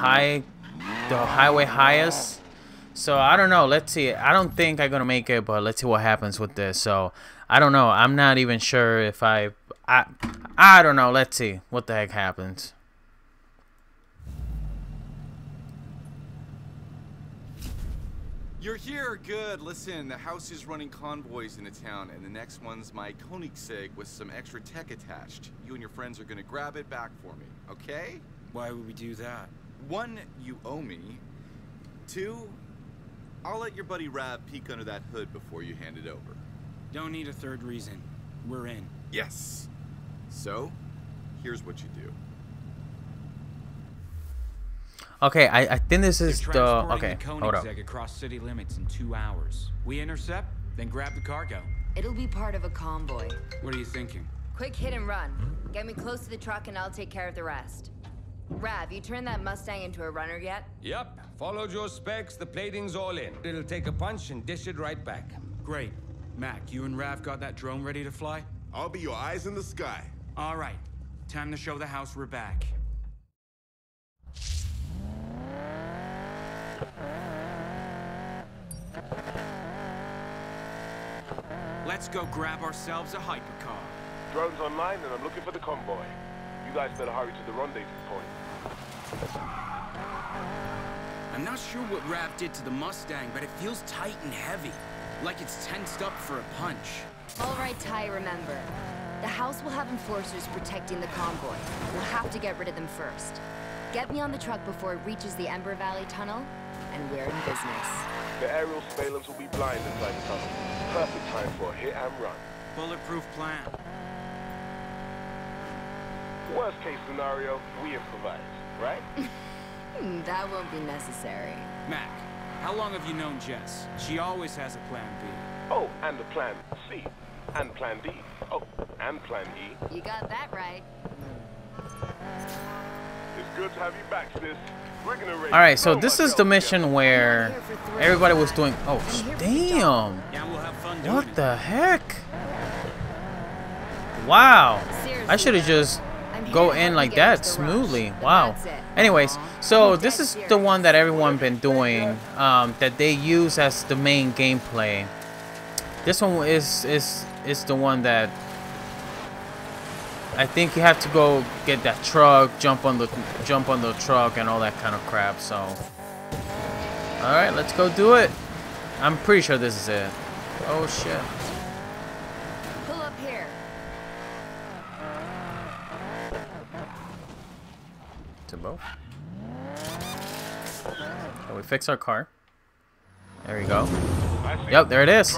high, the highway highest. So I don't know. Let's see. I don't think I'm gonna make it, but let's see what happens with this. So I don't know. I'm not even sure if I, I, I don't know. Let's see what the heck happens. You're here, good. Listen, the house is running convoys into town, and the next one's my Koenigsegg with some extra tech attached. You and your friends are gonna grab it back for me, okay? Why would we do that? One, you owe me. Two, I'll let your buddy Rav peek under that hood before you hand it over. Don't need a third reason. We're in. Yes. So, here's what you do. Okay, I, I think this is You're the transporting okay. the Hold up. Koenigsegg across city limits in two hours. We intercept, then grab the cargo. It'll be part of a convoy. What are you thinking? Quick hit and run. Get me close to the truck and I'll take care of the rest. Rav, you turned that Mustang into a runner yet? Yep, followed your specs, the plating's all in. It'll take a punch and dish it right back. Great. Mac, you and Rav got that drone ready to fly? I'll be your eyes in the sky. All right. Time to show the house we're back. Let's go grab ourselves a hypercar. Drone's online and I'm looking for the convoy. You guys better hurry to the rendezvous point. I'm not sure what Rav did to the Mustang, but it feels tight and heavy. Like it's tensed up for a punch. All right, Ty, remember. The house will have enforcers protecting the convoy. We'll have to get rid of them first. Get me on the truck before it reaches the Ember Valley Tunnel, and we're in business. The aerial surveillance will be blind inside the tunnel. Perfect time for a hit and run. Bulletproof plan. Worst case scenario, we improvise, right? Hmm, that won't be necessary. Mac, how long have you known Jess? She always has a plan B. Oh, and a plan C. And plan D. Oh, and plan E. You got that right. It's good to have you back, sis. We're gonna All right, so so this is the mission where everybody was doing. Oh, sh- damn! Yeah, we'll have fun doing What the heck? Wow! I should have just I'm here go in like that smoothly. Wow. Anyways, so this is the one that everyone been doing. Um, that they use as the main gameplay. This one is is is the one that I think you have to go get that truck, jump on the jump on the truck, and all that kind of crap. So, all right, let's go do it. I'm pretty sure this is it. Oh shit. Pull up here. To both. So we fix our car. There we go. Yep, there it is.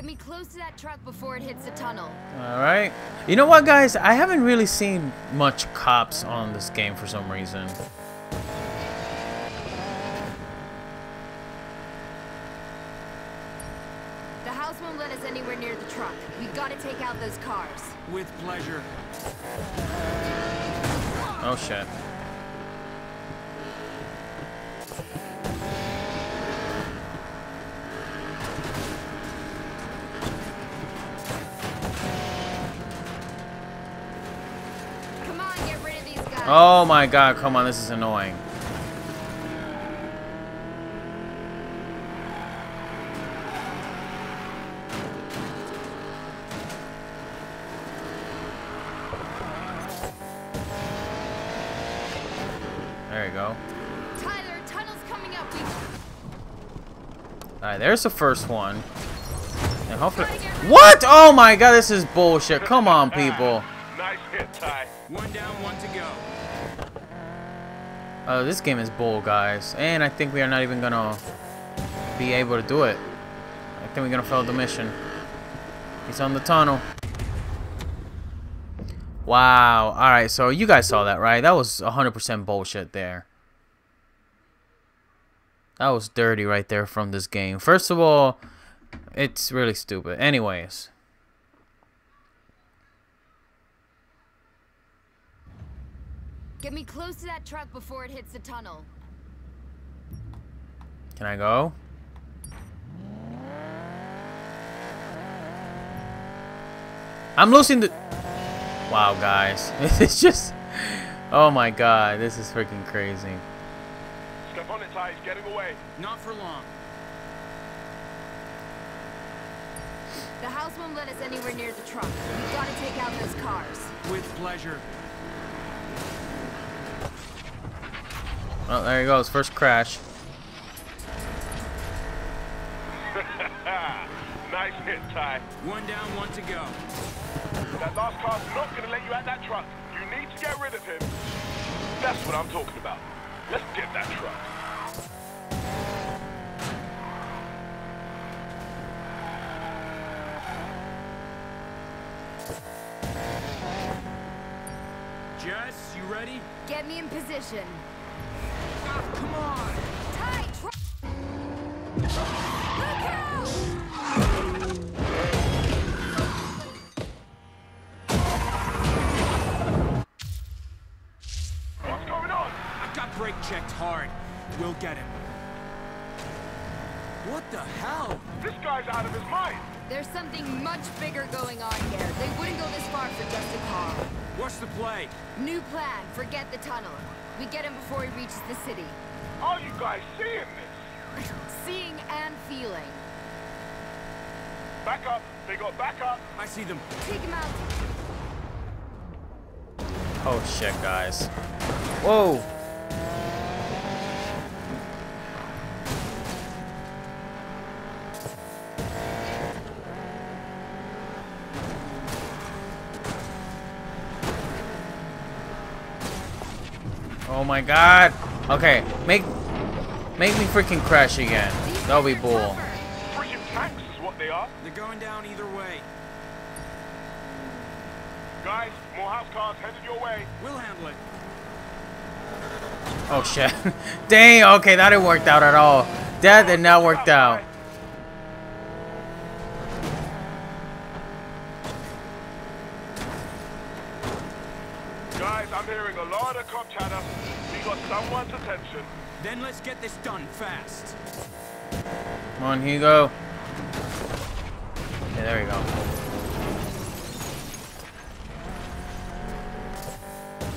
Get me close to that truck before it hits the tunnel. All right. You know what, guys? I haven't really seen much cops on this game for some reason. The house won't let us anywhere near the truck. We gotta take out those cars. With pleasure. Oh shit. Oh my god, come on, this is annoying. There you go. Tyler, tunnel's coming up. Alright, there's the first one. And hopefully. What? Oh my god, this is bullshit. Come on, people. Uh, this game is bull, guys. And I think we are not even gonna be able to do it. I think we're gonna fail the mission. He's on the tunnel. Wow. All right. So you guys saw that, right? That was 100% bullshit there. That was dirty right there from this game. First of all, it's really stupid. Anyways. Get me close to that truck before it hits the tunnel. Can I go? I'm losing the... Wow, guys. It's just... Oh my god, this is freaking crazy. Step on it, Ty. He's getting away. Not for long. The house won't let us anywhere near the truck. We've got to take out those cars. With pleasure. Well, there he goes. First crash. nice hit, Ty. One down, one to go. That last car's not going to let you out that truck. You need to get rid of him. That's what I'm talking about. Let's get that truck. Jess, you ready? Get me in position. Checked hard. We'll get him. What the hell? This guy's out of his mind. There's something much bigger going on here. They wouldn't go this far for just a car. What's the play? New plan. Forget the tunnel. We get him before he reaches the city. Are you guys seeing this? Seeing and feeling. Back up. They got back up. I see them. Take him out. Oh shit, guys. Whoa. My god. Okay, make make me freaking crash again. That'll be bull. Freaking tanks is what they are. They're going down either way. Guys, more house cars headed your way. We'll handle it. Oh shit. Dang, okay, that didn't work out at all. That did not work out. Someone's attention. Then let's get this done fast. Come on, Hugo. Yeah, there we go.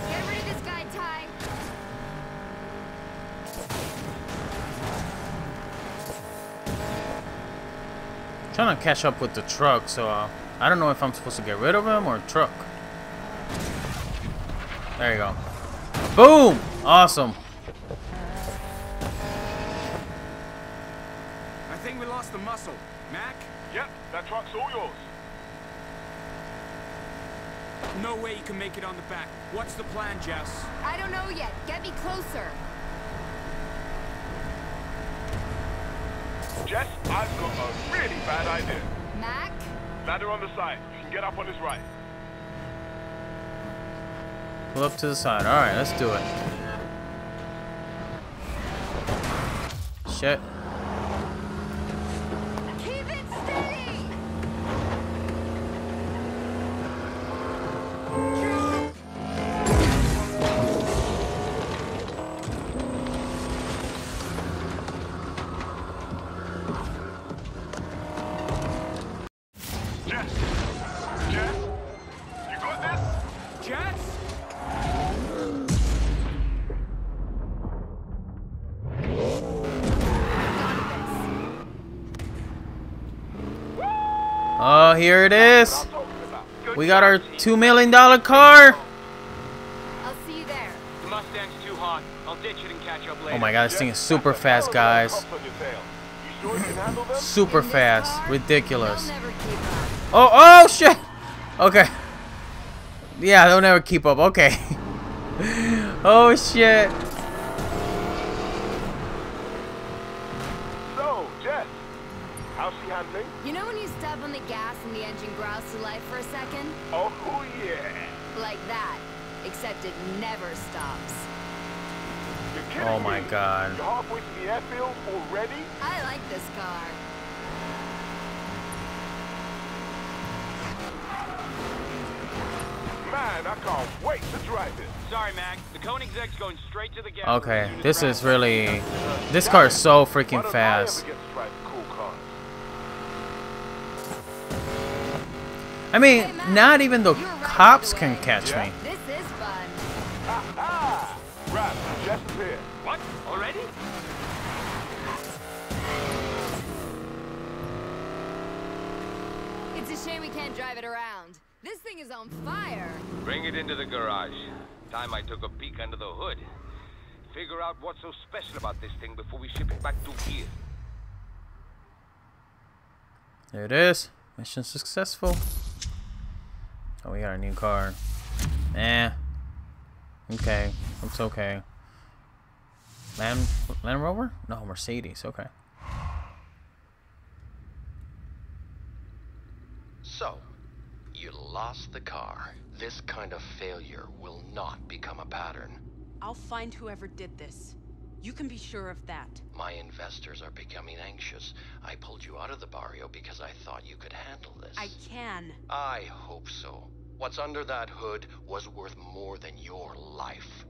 Get rid of this guy, Ty. trying to catch up with the truck, so uh, I don't know if I'm supposed to get rid of him or truck. There you go. Boom! Awesome. I think we lost the muscle. Mac? Yep, that truck's all yours. No way you can make it on the back. What's the plan, Jess? I don't know yet. Get me closer. Jess, I've got a really bad idea. Mac? Ladder on the side. You can get up on his right. Pull up to the side. Alright, let's do it. Shit. Oh, here it is. I'm talking about. Good We got our $2 million car. I'll see you there. The Mustang's too hot. I'll ditch it and catch up later. Oh my god, this thing is super fast, hell of a lot of guys. cops on your tail. You sure you can handle them? Super fast. Ridiculous. They'll never keep up. Oh, oh shit. Okay. Yeah, they'll never keep up. Okay. oh shit. It never stops. Oh my me. god. You're halfway to the airfield already? I like this car. Man, I can't wait to drive it. Sorry, Mac. The Koenigsegg's going straight to the gas. Okay, this is really... This car is so freaking Why don't I fast. ever get to drive cool cars? I mean, not even the you were right, by cops can way. catch Yeah? me. Jess. What? Already? It's a shame we can't drive it around. This thing is on fire. Bring it into the garage. Time I took a peek under the hood. Figure out what's so special about this thing before we ship it back to here. There it is. Mission successful. Oh, we got a new car. Eh. Okay. It's okay. Land Land Rover? No, Mercedes. Okay. So, you lost the car. This kind of failure will not become a pattern. I'll find whoever did this. You can be sure of that. My investors are becoming anxious. I pulled you out of the barrio because I thought you could handle this. I can. I hope so. What's under that hood was worth more than your life.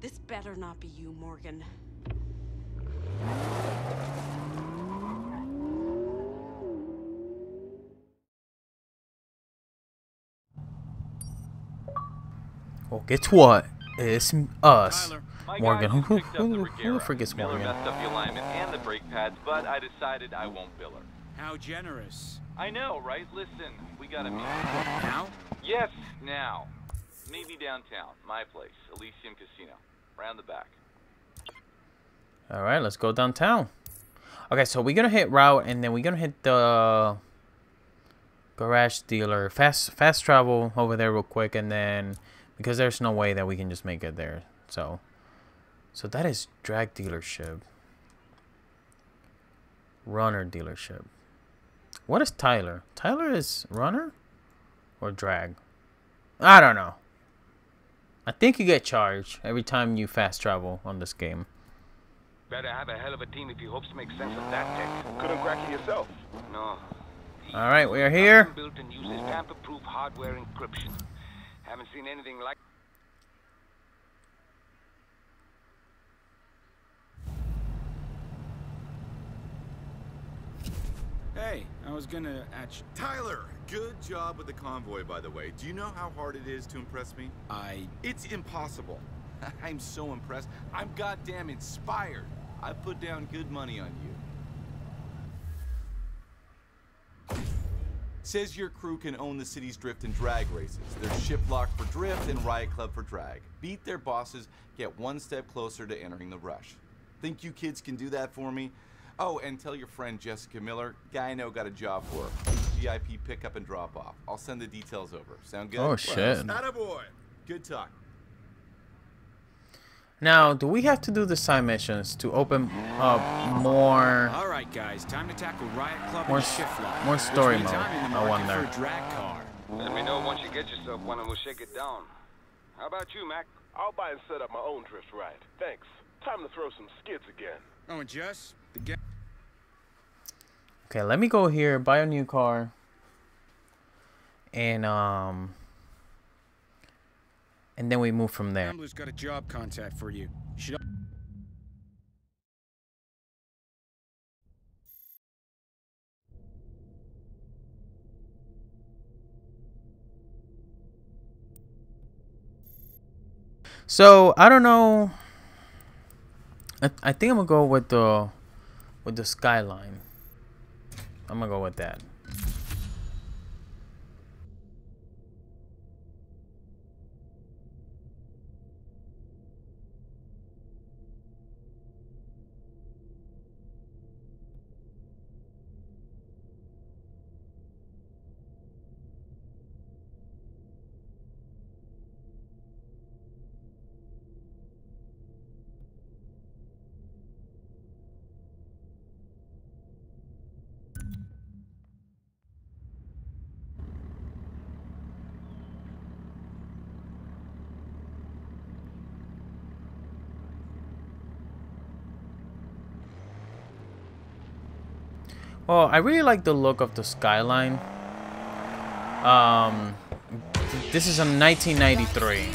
This better not be you, Morgan. Well, guess what? It's us. Tyler. My Morgan. guy Who, just picked up who, who Regera. forgets Miller Morgan? messed up the alignment and the brake pads, but I decided I won't bill her. How generous. I know, right? Listen, we gotta meet. Now? Yes, now. Meet me downtown, my place, Elysium Casino, round the back. All right, let's go downtown. Okay, so we're gonna hit route, and then we're gonna hit the garage dealer, fast fast travel over there real quick, and then because there's no way that we can just make it there. So, so that is drag dealership, runner dealership. What is Tyler? Tyler is runner or drag? I don't know. I think you get charged every time you fast travel on this game. Better have a hell of a team if he hopes to make sense of that tech. Couldn't crack it yourself. No. All right, we are here. Built and uses tamper-proof hardware encryption. Haven't seen anything like. Hey, I was gonna actually. Tyler, good job with the convoy, by the way. Do you know how hard it is to impress me? I. It's impossible. I'm so impressed. I'm goddamn inspired. I put down good money on you. Says your crew can own the city's drift and drag races. There's Shiftlock for drift and Riot Club for drag. Beat their bosses, get one step closer to entering the rush. Think you kids can do that for me? Oh, and tell your friend Jessica Miller, guy I know got a job for her. VIP pickup and drop off. I'll send the details over. Sound good? Oh, shit. Not a boy. Good talk. Now, do we have to do the side missions to open up more? All right, guys, time to tackle Riot Club More and s- Shift Lock. more story mode, I'm in the I market wonder. For a drag car. Let me know once you get yourself one and we'll shake it down. How about you, Mac? I'll buy and set up my own drift ride. Thanks. Time to throw some skids again. Oh, and Jess, the ga- Okay, let me go here, buy a new car, and um, and then we move from there. Gambler's got a job contact for you. Should So I don't know. I, I think I'm gonna go with the with the skyline. I'm gonna go with that. Well, I really like the look of the skyline. Um, this is a 1993.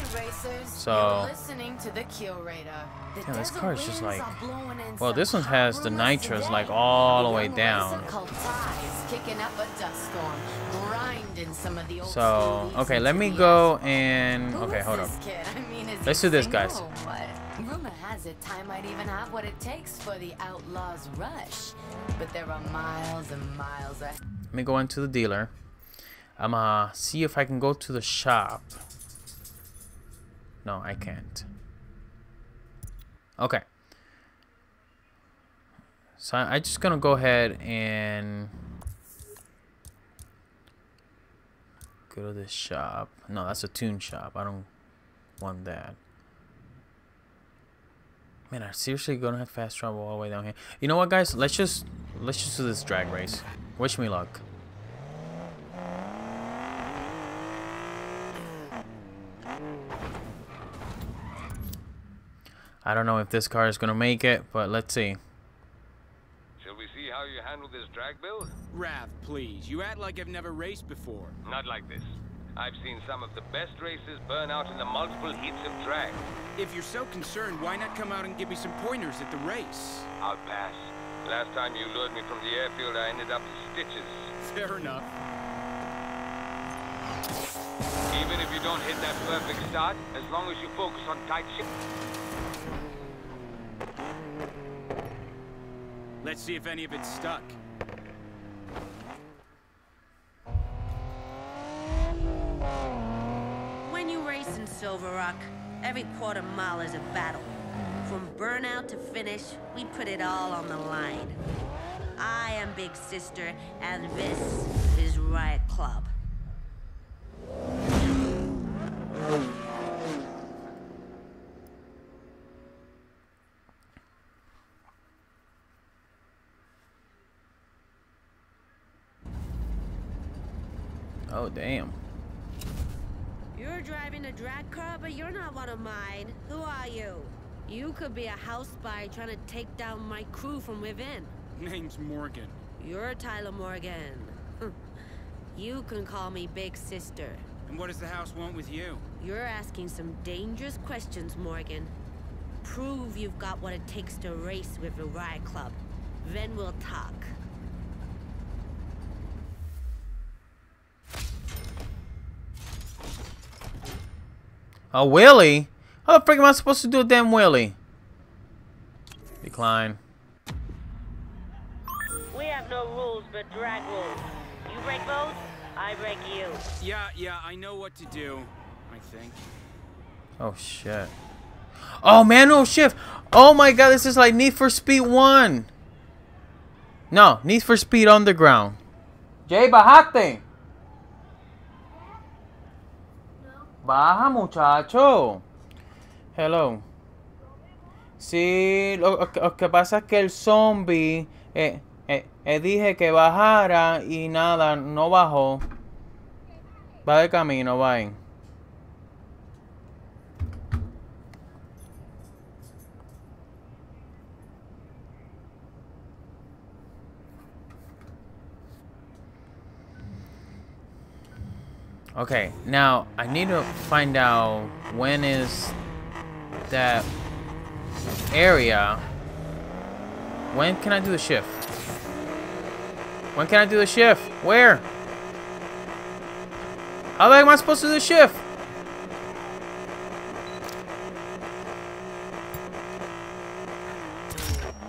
So, yeah, this car is just like, well, this one has the nitros like all the way down. So, okay, let me go and, okay, hold up. Let's do this, guys. It Ty might even have what it takes for the outlaws rush. But there are miles and miles ahead. Let me go into the dealer. I'm gonna see if I can go to the shop. No, I can't. Okay. So I'm just gonna go ahead and go to the shop. No, that's a tune shop. I don't want that. Man, I seriously gonna have fast travel all the way down here. You know what, guys? Let's just let's just do this drag race. Wish me luck. I don't know if this car is gonna make it, but let's see. Shall we see how you handle this drag build? Rav, please. You act like I've never raced before. Not like this. I've seen some of the best races burn out in the multiple heats of drag. If you're so concerned, why not come out and give me some pointers at the race? I'll pass. Last time you lured me from the airfield, I ended up in stitches. Fair enough. Even if you don't hit that perfect start, as long as you focus on tight shit. Let's see if any of it's stuck. Silver Rock, every quarter mile is a battle. From burnout to finish, we put it all on the line. I am Big Sister, and this is Riot Club. Oh, damn. You're driving a drag car, but you're not one of mine. Who are you? You could be a house spy trying to take down my crew from within. Name's Morgan. You're Tyler Morgan. you can call me Big Sister. And what does the house want with you? You're asking some dangerous questions, Morgan. Prove you've got what it takes to race with the Riot Club. Then we'll talk. A wheelie? How the frick am I supposed to do a damn wheelie? Decline. We have no rules but drag rules. You break those, I break you. Yeah, yeah, I know what to do. I think. Oh shit. Oh manual shift. Oh my god, this is like Need for Speed 1. No, Need for Speed Underground. Jay, bajate. Baja, muchacho. Hello. Sí, lo, lo que pasa es que el zombie... Eh, eh, eh, dije que bajara y nada, no bajó. Va de camino, bye. Okay, now I need to find out when is that area. When can I do the shift? When can I do the shift? Where? How am I supposed to do the shift?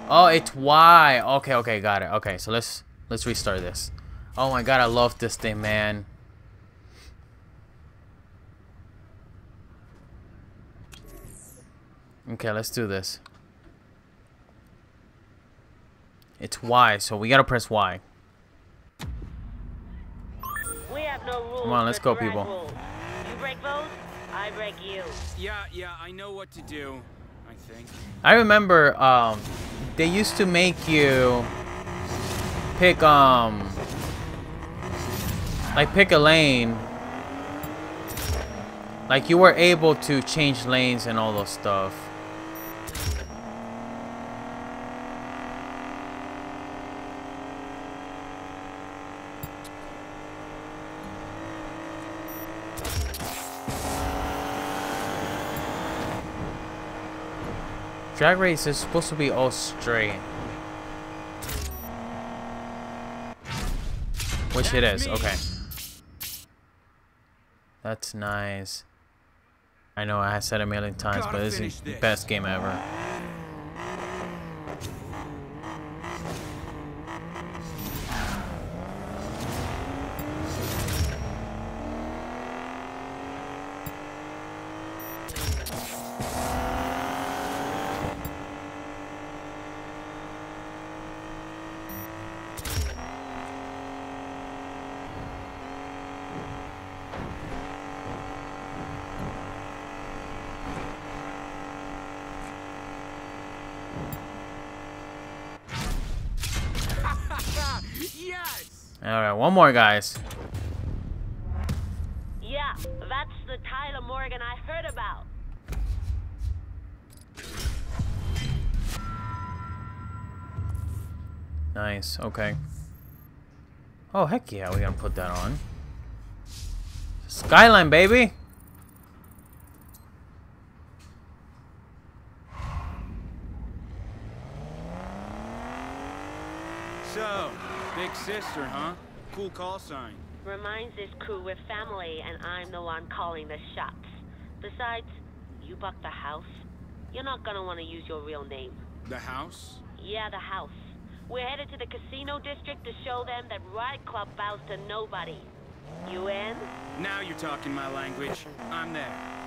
Oh, it's Y. Okay, okay, got it. Okay, so let's let's restart this. Oh my god, I love this thing, man. Okay, let's do this. It's Y, so we gotta press Y. We have no rules Come on, let's go, people. rules. You break those, I break you. Yeah, yeah, I know what to do. I think. I remember um, they used to make you pick um like pick a lane. Like you were able to change lanes and all those stuff. Drag race is supposed to be all straight. Which it is, okay. That's nice. I know I said a million times, but this is the best game ever. yes! Alright, one more, guys. Yeah, that's the Tyler Morgan I heard about. Nice, okay. Oh, heck yeah, we're gonna put that on. Skyline, baby! So, big sister, huh? Cool call sign. Reminds this crew we're family and I'm the one calling the shots. Besides, you buck the house. You're not gonna want to use your real name. The house? Yeah, the house. We're headed to the casino district to show them that Riot Club bows to nobody. You in? Now you're talking my language. I'm there.